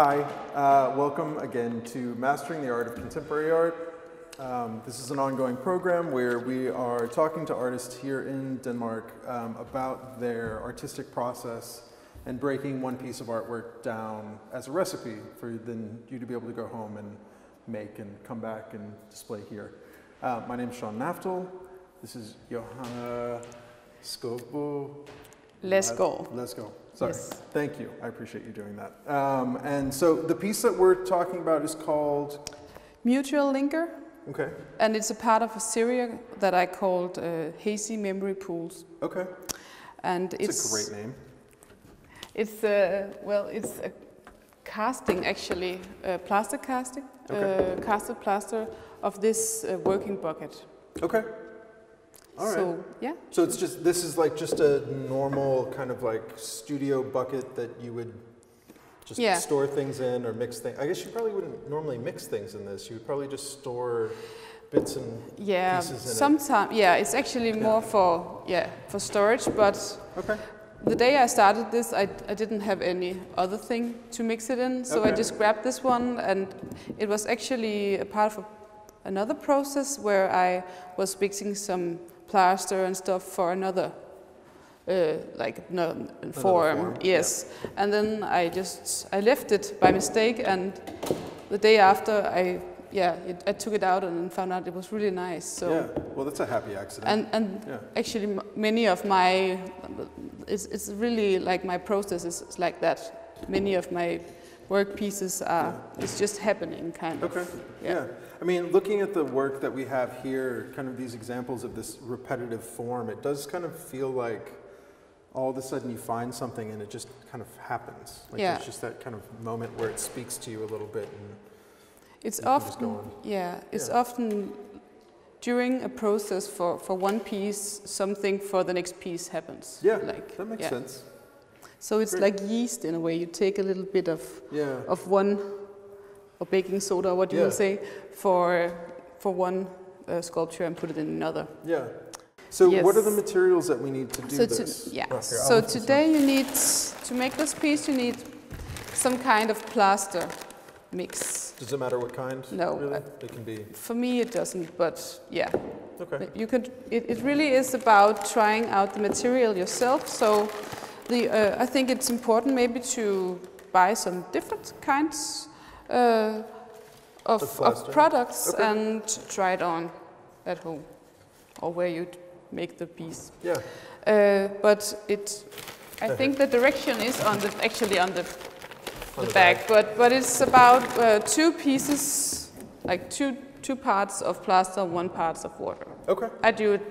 Hi, uh, welcome again to Mastering the Art of Contemporary Art. Um, this is an ongoing program where we are talking to artists here in Denmark um, about their artistic process and breaking one piece of artwork down as a recipe for then you to be able to go home and make and come back and display here. Uh, my name is Sean Naftel. This is Johanne Skovbo. Let's go. Let's go. Sorry. Yes. Thank you. I appreciate you doing that. Um, and so the piece that we're talking about is called. Mutual linker, Okay. and it's a part of a series that I called uh, Hazy Memory Pools. Okay. And It's, it's a great name. It's uh, well, it's a casting actually, uh, plaster casting, Okay. uh, casted plaster of this uh, working bucket. Okay. All right. So yeah, So it's just this is like just a normal kind of like studio bucket that you would just Yeah. store things in or mix things. I guess you probably wouldn't normally mix things in this. You would probably just store bits and yeah. Pieces in it. Sometimes yeah, it's actually Yeah. more for yeah for storage. But okay. the day I started this, I, I didn't have any other thing to mix it in, so I just grabbed this one, and it was actually a part of a, another process where I was mixing some plaster and stuff for another. Uh, like no, form, form, yes, and then I just I left it by mistake, and the day after I yeah it, I took it out and found out it was really nice. So yeah. Well, that's a happy accident. and and yeah. actually m- many of my it's, it's really like my process is like that many of my work pieces are it's just happening kind Okay. of Yeah. I mean, looking at the work that we have here, kind of these examples of this repetitive form, it does kind of feel like all of a sudden you find something and it just kind of happens. Like Yeah. there's just that kind of moment where it speaks to you a little bit. And it's You can just go often yeah it's Yeah. often during a process for for one piece something for the next piece happens yeah, like that makes yeah. sense. so it's Great. like yeast in a way you take a little bit of Yeah. of one or baking soda what do you Yeah. will say for for one uh, sculpture and put it in another Yeah. So what are the materials that we need to do So to, this? yeah. Oh, here, so today you need to make this piece. You need some kind of plaster mix. Does it matter what kind? No, Really? I- it can be. For me, it doesn't, but yeah, Okay. you could. It, it really is about trying out the material yourself. So, the uh, I think it's important maybe to buy some different kinds uh, of, Of products Okay. and try it on at home or where you make the piece. Yeah. Uh, but it, I think the direction is on the actually on the, On the, the back, but but it's about uh, two pieces, like two two parts of plaster, one parts of water. Okay. I do it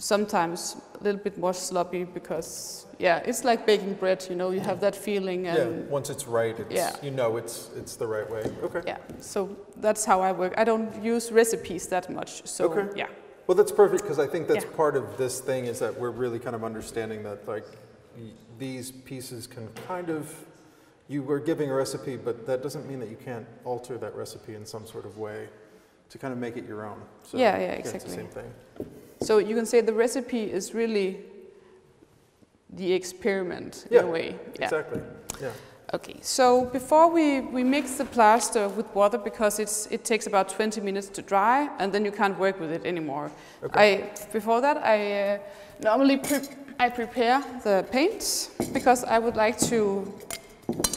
sometimes a little bit more sloppy because yeah, it's like baking bread. You know, you have that feeling and yeah. Once it's right, it's Yeah. you know it's it's the right way. Okay. yeah. So that's how I work. I don't use recipes that much. So Okay. yeah, Well, that's perfect because I think that's Yeah. part of this thing is that we're really kind of understanding that like these pieces can kind of you were giving a recipe, but that doesn't mean that you can't alter that recipe in some sort of way to kind of make it your own. So Yeah, yeah, It's the exactly. same thing. So you can say the recipe is really the experiment in Yeah, a way. Yeah. Exactly. Yeah. Okay, so before we, we mix the plaster with water because it's, it takes about 20 minutes to dry and then you can't work with it anymore. Okay. I, before that, I uh, normally pre- I prepare the paints because I would like to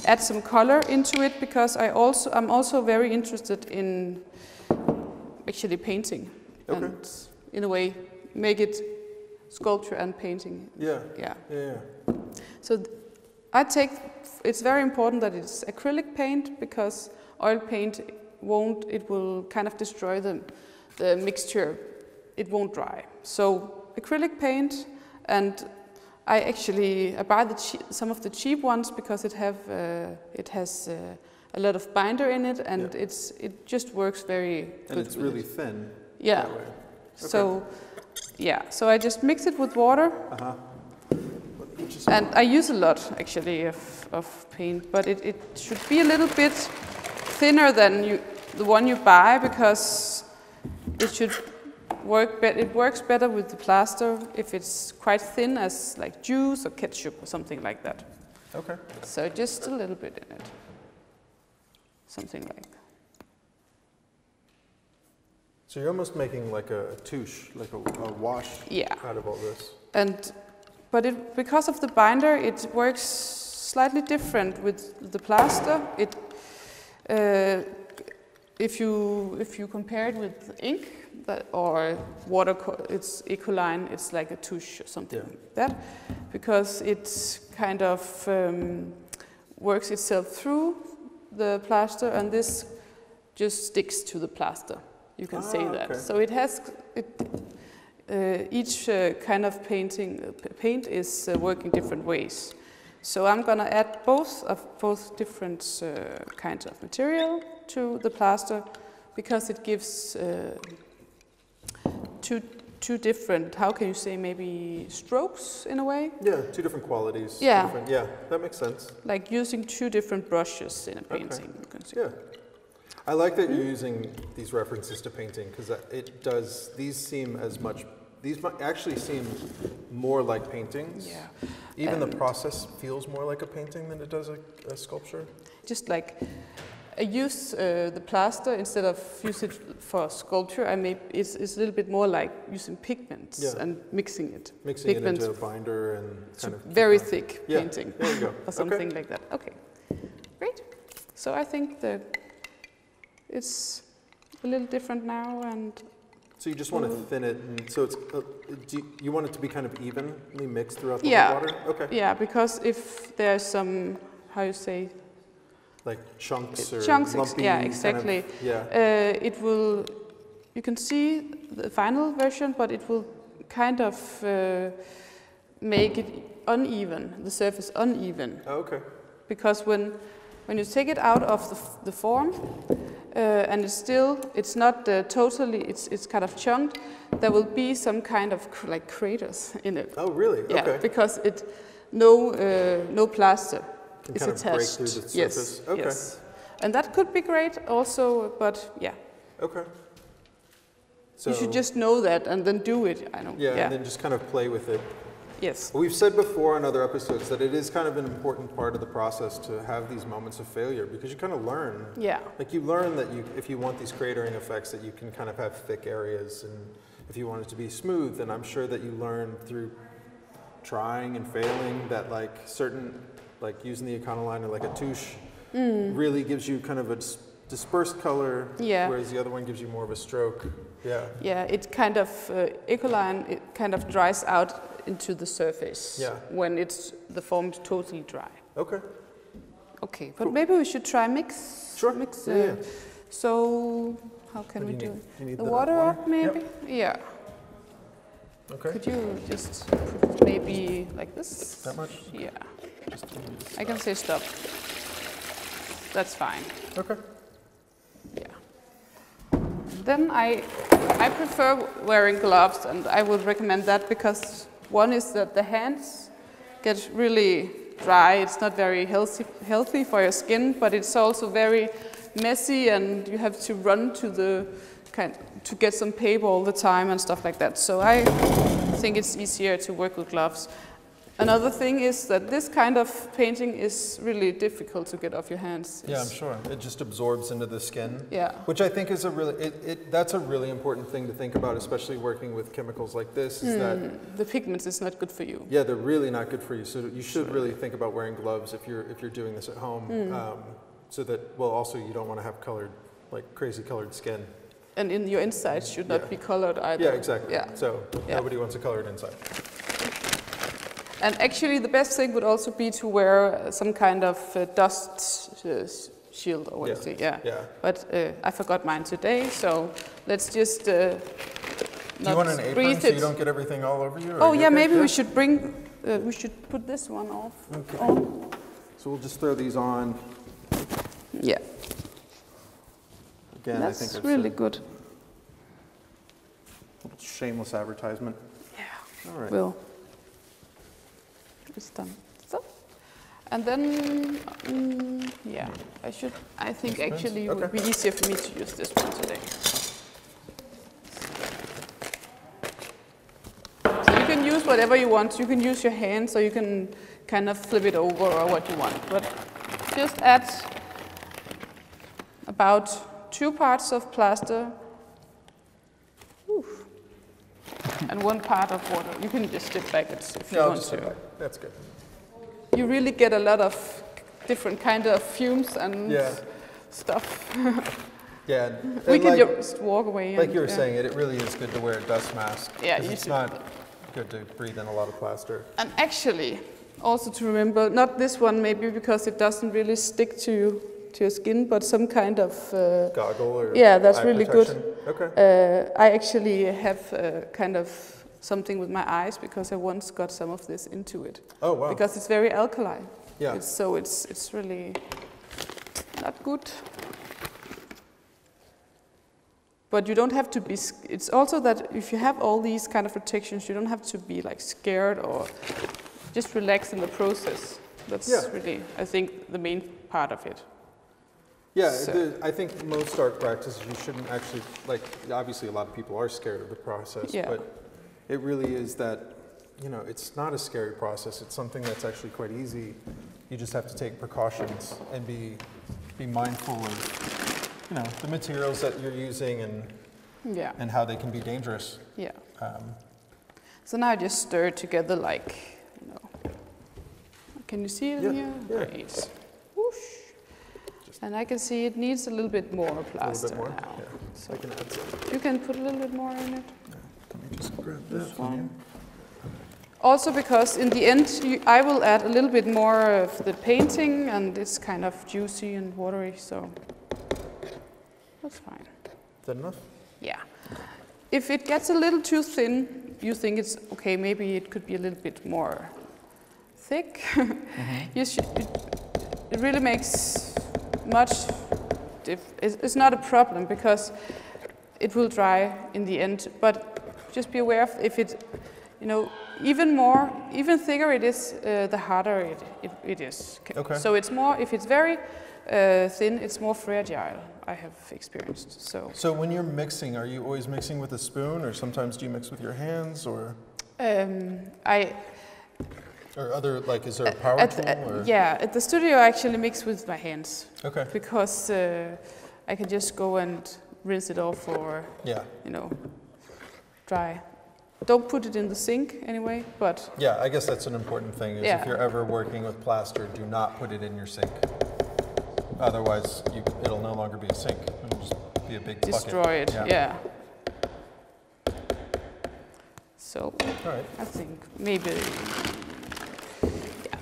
add some color into it because I also, I'm also very interested in actually painting Okay. and in a way make it sculpture and painting. Yeah. Yeah. Yeah. yeah. So I take, it's very important that it's acrylic paint because oil paint won't, it will kind of destroy the, the mixture. It won't dry. So acrylic paint and I actually, I buy some of the cheap ones because it have, uh, it has uh, a lot of binder in it and Yeah. it's, it just works very And it's really it. thin. Yeah. Way. So, yeah, so I just mix it with water Uh huh. And I use a lot actually of, of paint, but it, it should be a little bit thinner than you, the one you buy because it should work better. It works better with the plaster if it's quite thin as like juice or ketchup or something like that. okay. So just a little bit in it. something like. So you're almost making like a, a touche, like a, a wash Yeah. out of all this. And but it, because of the binder, it works slightly different with the plaster. It uh, if you if you compare it with ink that, or water, it's Ecoline. It's like a touche or something Yeah. like that, because it kind of um, works itself through the plaster, and this just sticks to the plaster. You can say Ah, that. okay. So it has it. Uh, each uh, kind of painting uh, paint is uh, working different ways. So I'm gonna add both of both different uh, kinds of material to the plaster because it gives uh, two two different. How can you say maybe strokes in a way? Yeah, two different qualities. Yeah. different- yeah, that makes sense. Like using two different brushes in a Okay. painting. You can say. Yeah. I like that you're using these references to painting because it does, these seem as much, these actually seem more like paintings. Yeah. Even the process feels more like a painting than it does a, a sculpture. Just like I use uh, the plaster instead of use it for sculpture. I may it's, it's a little bit more like using pigments Yeah. and mixing it. Mixing Pigment it into a binder and kind of. very thick Yeah, painting There you go. or Okay. something like that. Okay, great. So I think the it's a little different now, and So you just want to thin it, and so it's, uh, do you, you want it to be kind of evenly mixed throughout the Yeah. water? Okay. yeah, because if there's some how you say Like chunks or Chunks, lumpy yeah, kind of- exactly. yeah. uh, it will you can see the final version, but it will kind of uh, make it uneven, the surface uneven. Oh, okay. because when when you take it out of the, the form and it's still it's not uh, totally it's it's kind of chunked there will be some kind of cr- like craters in it Oh, really? yeah Okay. because it no uh, no plaster Can is kind of break attached the yes. Okay. yes and that could be great also but yeah Okay. So you should just know that and then do it i know Yeah, and then just kind of play with it. Yes We've said before in other episodes that it is kind of an important part of the process to have these moments of failure because you kind of learn. yeah Like you learn that you, if you want these cratering effects, that you can kind of have thick areas, and if you want it to be smooth, then I'm sure that you learn through trying and failing that like certain, like using the Econoliner like a touche, really gives you kind of a dispersed color, Mm. Yeah. whereas the other one gives you more of a stroke. Yeah. Yeah, it kind of uh, Ecoline it kind of dries out into the surface Yeah. when it's the form is totally dry. Okay. Okay, but Cool. maybe we should try mix. Sure. Mix. Yeah, uh, yeah. So how can we do do? need? Need The the water up, maybe. Yeah. Okay. Could you just maybe like this? That much? Yeah. Just a little bit. I can say stop. That's fine. Okay. Yeah. Then I, I prefer wearing gloves, and I would recommend that because one is that the hands get really dry. It's not very healthy, healthy for your skin, but it's also very messy, and you have to run to the kind to get some paper all the time and stuff like that. So I think it's easier to work with gloves. Another thing is that this kind of painting is really difficult to get off your hands. Yeah, I'm sure. It just absorbs into the skin. Yeah. Which I think is a really, it, it, that's a really important thing to think about, especially working with chemicals like this, is that, The pigments is not good for you. yeah, they're really not good for you. So you should really think about wearing gloves if you're, if you're doing this at home. Hmm. Um, so that, well, also you don't want to have colored, like crazy colored skin. And in your insides should not Yeah. be colored either. Yeah, exactly. Yeah. So Yeah. nobody wants a colored inside. And actually, the best thing would also be to wear some kind of uh, dust uh, shield or what Yeah. is it? Yeah. Yeah. But uh, I forgot mine today, so let's just. Uh, Do you want an apron breathe so it. you don't get everything all over you? Oh you yeah, okay? maybe we should bring. Uh, we should put this one off. Okay. On. So we'll just throw these on. Yeah, Again, I think that's it's really good. shameless advertisement. Yeah. All right. will. It's done. So, and then, mm, yeah, I should. I think actually it would be easier for me to use this one today. So you can use whatever you want. You can use your hands, or you can kind of flip it over, or what you want. But just add about two parts of plaster and one part of water. You can just dip back it if you want just to. back. That's good. You really get a lot of different kind of fumes and Yeah. stuff. Yeah. and- we can like, just walk away. like and, you were yeah. saying, it, it really is good to wear a dust mask. Yeah, you it's should. not good to breathe in a lot of plaster. And actually, also to remember, not this one maybe because it doesn't really stick to you, to your skin, but some kind of. Uh, Goggle or Yeah, that's eye really good. protection. Okay. uh, I actually have uh, kind of something with my eyes because I once got some of this into it Oh wow. because it's very alkaline. yeah. It's, so it's it's really not good. But you don't have to be. It's also that if you have all these kind of protections, you don't have to be like scared or just relax in the process. That's Yeah. really, I think, the main part of it. Yeah, So- the, I think most art practices you shouldn't actually like. Obviously, a lot of people are scared of the process, Yeah. but it really is that you know it's not a scary process. It's something that's actually quite easy. You just have to take precautions and be be mindful of you know the materials that you're using and Yeah, and how they can be dangerous. yeah. Um, So now I just stir it together like, you know. Can you see it in Yeah, here? yeah. Great. Whoosh. And I can see it needs a little bit more a little plaster bit more. now. Yeah, So I can add some. you can put a little bit more in it. Let me just grab This that one. Also because in the end, you, I will add a little bit more of the painting and it's kind of juicy and watery, so that's fine. Is that enough? Yeah. If it gets a little too thin, you think it's okay, maybe it could be a little bit more thick. Mm-hmm. you should, it, it really makes much, it's, not a problem because it will dry in the end, but just be aware of if it, you know, even more, even thicker it is, uh, the harder it, it, it is. Okay. So it's more, if it's very uh, thin, it's more fragile, I have experienced, so. So when you're mixing, are you always mixing with a spoon, or sometimes do you mix with your hands, or Um, I or other like is there a power at, tool? at- or? yeah at the studio I actually mix with my hands Okay. because uh, I can just go and rinse it off or Yeah. you know dry. Don't put it in the sink anyway, but Yeah. I guess that's an important thing. Is Yeah. if you're ever working with plaster, do not put it in your sink. Otherwise, you, it'll no longer be a sink. It'll just be a big bucket. destroy it. Yeah. Yeah. So All right. I think maybe.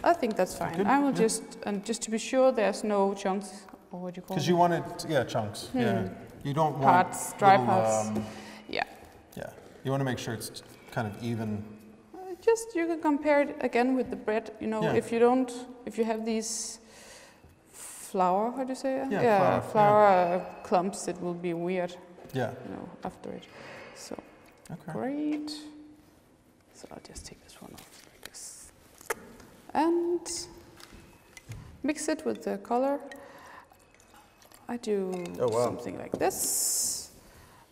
Yeah, I think that's fine. Good, I will yeah. just and just to be sure there's no chunks or what do you call it? Because you want it, yeah, chunks. Yeah. Hmm. You don't want Parts, dry little, parts. Um, Yeah. yeah. You want to make sure it's kind of even. Just you can compare it again with the bread. You know, Yeah. if you don't, if you have these flour, how do you say it? Yeah, flour, flour uh, clumps, it will be weird. Yeah. You know, after it. So Okay. great. So I'll just take this one off and mix it with the color. I do Oh, wow. something like this,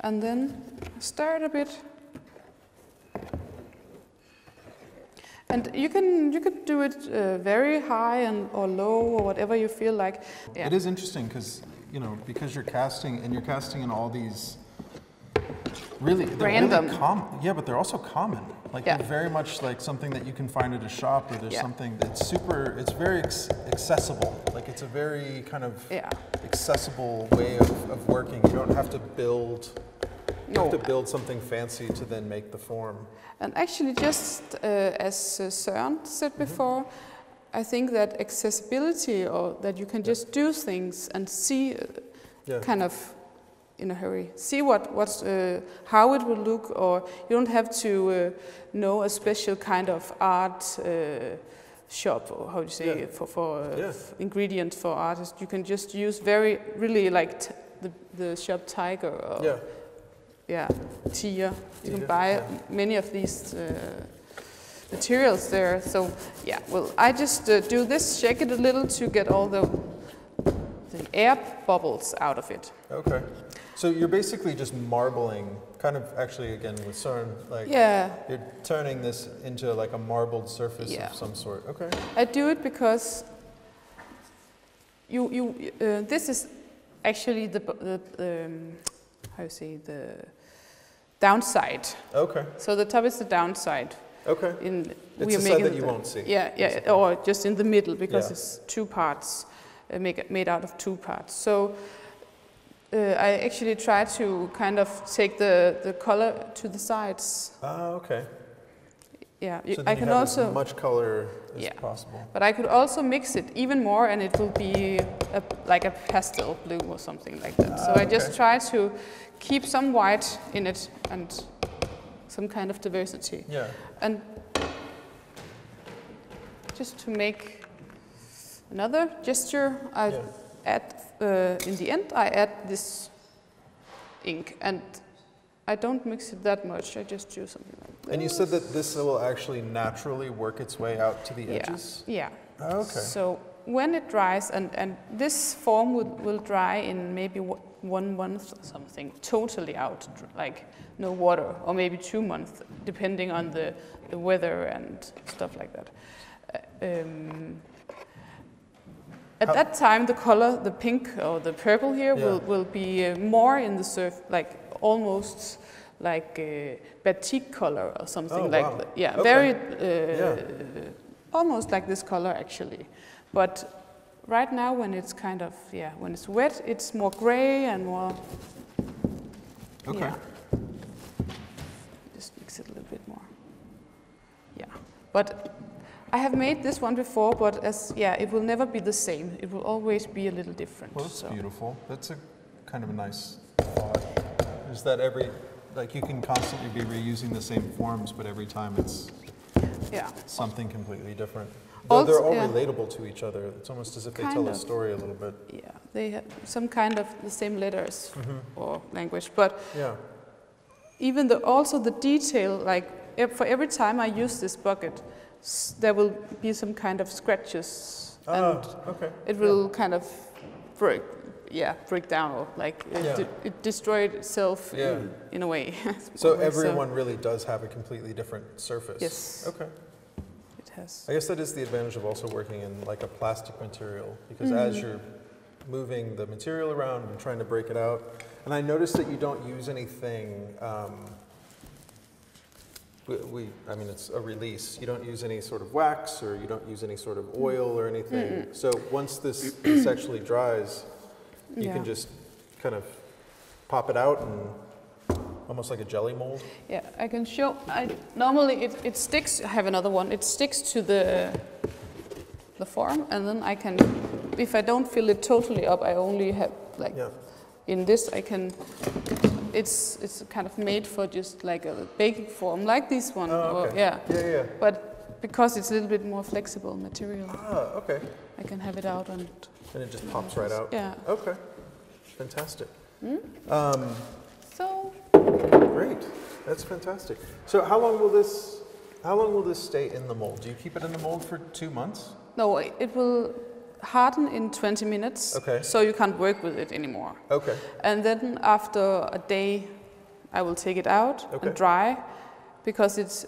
and then stir it a bit. And you can you can do it uh, very high and or low or whatever you feel like. Yeah. It is interesting because you know because you're casting and you're casting in all these really Random. Really com- yeah, but they're also common. Like Yeah. very much like something that you can find at a shop, or there's Yeah. something that's super. It's very accessible. Like it's a very kind of Yeah. accessible way of, of working. You don't have to build. You No. have to build something fancy to then make the form. And actually, just uh, as uh, Søren said before, I think that accessibility or that you can just do things and see uh, Yeah. kind of in a hurry, see what what's uh, how it will look, or you don't have to uh, know a special kind of art. Uh, shop or how do you say Yeah. for for uh, Yeah. ingredients for artists you can just use very really like t- the the shop tiger or Yeah. yeah, tier. You can buy yeah. many of these uh, materials there. So yeah, well, I just uh, do this, shake it a little to get all the the air bubbles out of it. Okay. So you're basically just marbling, kind of actually again with Søren, like Yeah, you're turning this into like a marbled surface Yeah. of some sort. Okay. I do it because you you uh, this is actually the, the, um, how you say the downside. Okay, So the top is the downside. okay. In It's the are side that you the- won't see. Yeah, yeah, basically. or just in the middle because Yeah. it's two parts, uh, make, made out of two parts. So uh, I actually try to kind of take the, the color to the sides. Ah, okay. Yeah, So I can also, as much color as Yeah. possible. but I could also mix it even more, and it will be a, like a pastel blue or something like that. so Ah, I just try to keep some white in it and some kind of diversity. Yeah. And just to make another gesture, I Yeah. add uh, in the end I add this ink, and I don't mix it that much. I just do something like this. And you said that this will actually naturally work its way out to the Yeah. edges? yeah. Ah, Okay. So when it dries, and, and this form will, will dry in maybe one month or something, totally out, like no water, or maybe two months, depending on the, the weather and stuff like that. Uh, um, at that time, the color, the pink or the purple here, Yeah. will, will be uh, more in the surf, like almost like uh, batik color or something Oh, like wow. that. Yeah, Okay. very uh, Yeah. almost like this color actually. But right now when it's kind of, yeah, when it's wet, it's more gray and more, Okay. yeah. Just mix it a little bit more. Yeah, but I have made this one before, but as, yeah, it will never be the same. It will always be a little different. Well, that's so. beautiful. That's a kind of a nice thought. Is that every, like you can constantly be reusing the same forms, but every time it's Yeah, something completely different. Though they're all yeah. relatable to each other. It's almost as if they Kind tell a story a little bit. yeah, they have some kind of the same letters Mhm. or language, but Yeah. even the, also the detail, like for every time I use this bucket, there will be some kind of scratches, and Ah, okay. it will kind of break, yeah, break down or like it, Yeah. de- it destroyed itself Yeah. in, in a way. So everyone really does have a completely different surface. Yes. Okay. it has. I guess that is the advantage of also working in like a plastic material because as Mhm. you're moving the material around and trying to break it out, and I noticed that you don't use anything. Um, we, we, I mean, it's a release. You don't use any sort of wax or you don't use any sort of oil or anything. Mm-mm. So once this, this actually dries, you yeah. can just kind of pop it out and almost like a jelly mold. Yeah, I can show. I, normally it, it sticks. I have another one. It sticks to the the form, and then I can, if I don't fill it totally up, I only have like Yeah. in this. I can. It's it's kind of made for just like a baking form, like this one. Oh, or- okay. yeah, Yeah, yeah. but because it's a little bit more flexible material, Ah, okay. I can have it out and. And it just pops right out. Yeah. Okay. Fantastic. Mm. Um, So Great, that's fantastic. So how long will this, how long will this stay in the mold? Do you keep it in the mold for two months? no, it will harden in 20 minutes. Okay. So you can't work with it anymore. Okay, And then after a day, I will take it out Okay. and dry, because it's,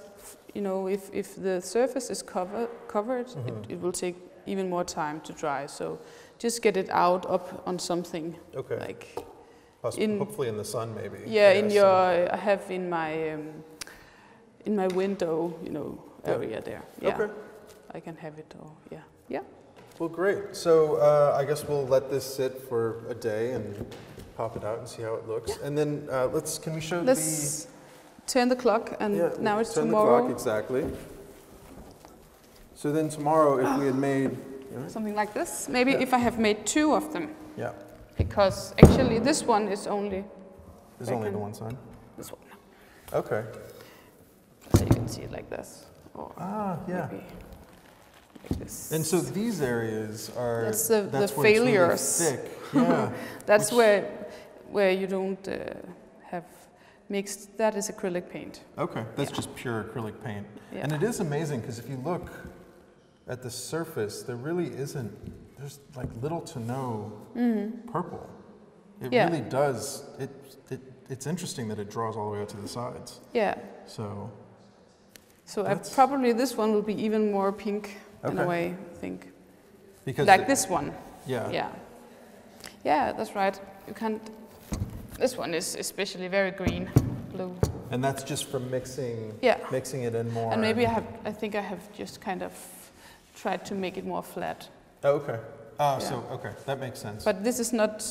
you know, if, if the surface is cover, covered, Mhm. it, it will take even more time to dry. So just get it out up on something okay. like, in- Hopefully in the sun, maybe. yeah, in your, I have in my, um, in my window, you know, Yeah. area there. Yeah, Okay, I can have it. Or yeah, yeah. Well, great. So uh, I guess we'll let this sit for a day and pop it out and see how it looks. And then uh, let's, can we show the? Let's turn the clock, and Yeah, now it's turn tomorrow. the clock, exactly. So then tomorrow, if we had made, Something like this. Maybe Yeah. if I have made two of them. yeah, because actually this one is only there's only the one side. this one. Okay. So you can see it like this, Ah, yeah. maybe like this. And so these areas are That's the- the it's really failures. thick. Yeah. that's which- where where you don't uh, have mixed. That is acrylic paint. Okay, that's Yeah. just pure acrylic paint. Yeah. And it is amazing because if you look at the surface, there really isn't, there's like little to no purple. It. Yeah. really does, it, it, it's interesting that it draws all the way out to the sides. Yeah. So, So I probably this one will be even more pink in a way. I think because. like this one. Yeah. Yeah. Yeah, that's right. you can't. This one is especially very green, blue, And that's just from mixing, yeah. mixing it in more. And maybe I have. I think I have just kind of tried to make it more flat. Oh, okay. Oh, Yeah. so, okay, that makes sense. But this is not.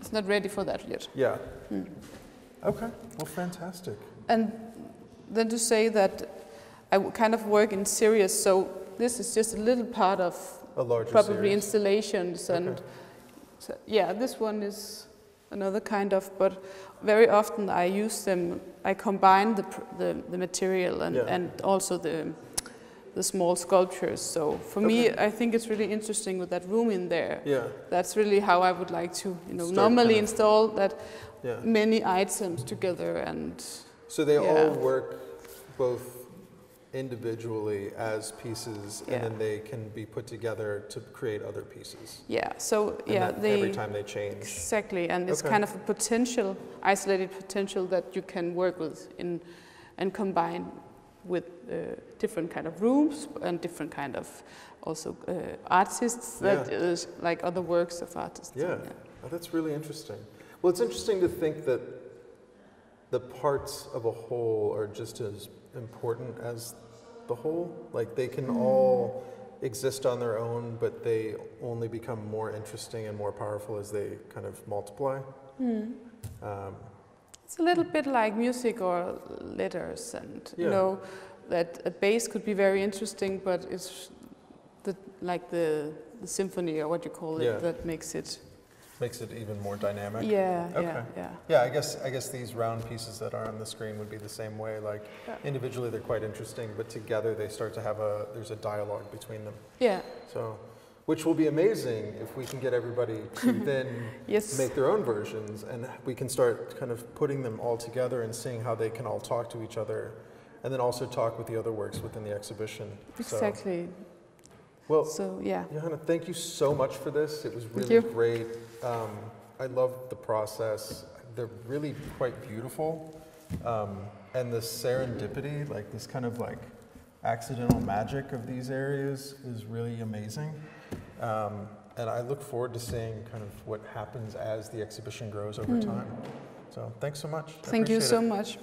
It's not ready for that yet. Yeah. Mm. Okay, well, fantastic. And then to say that I kind of work in series, so this is just a little part of A larger probably series. installations and Okay. so, yeah, this one is another kind of, but very often I use them. I combine the the, the material and, Yeah. and also the the small sculptures. So for me, I think it's really interesting with that room in there. Yeah, That's really how I would like to, you know, Start normally kind of- install that yeah. many items together and So they all work both individually as pieces, Yeah. and then they can be put together to create other pieces. yeah. So And yeah, they every time they change. Exactly, and it's Okay. kind of a potential, isolated potential that you can work with in, and combine with uh, different kind of rooms and different kind of also uh, artists that is like other works of artists. Yeah. Oh, that's really interesting. Well, it's interesting to think that the parts of a whole are just as important as the whole. Like they can all exist on their own, but they only become more interesting and more powerful as they kind of multiply. Hmm. Um, It's a little bit like music or letters, and you know that a bass could be very interesting, but it's the like the, the symphony or what you call it Yeah. that makes it. Makes it even more dynamic. Yeah, Okay. yeah, yeah. Yeah, I guess I guess these round pieces that are on the screen would be the same way. Like Yeah. individually, they're quite interesting, but together they start to have a there's a dialogue between them. Yeah. So, which will be amazing if we can get everybody to then Yes. make their own versions, and we can start kind of putting them all together and seeing how they can all talk to each other, and then also talk with the other works within the exhibition. So, Exactly. Well, So yeah. Johanne, thank you so much for this. It was really great. Um, I love the process. They're really quite beautiful. Um, and the serendipity, like this kind of like accidental magic of these areas is really amazing. Um, and I look forward to seeing kind of what happens as the exhibition grows over Mm. time. So thanks so much. Thank you so it. much.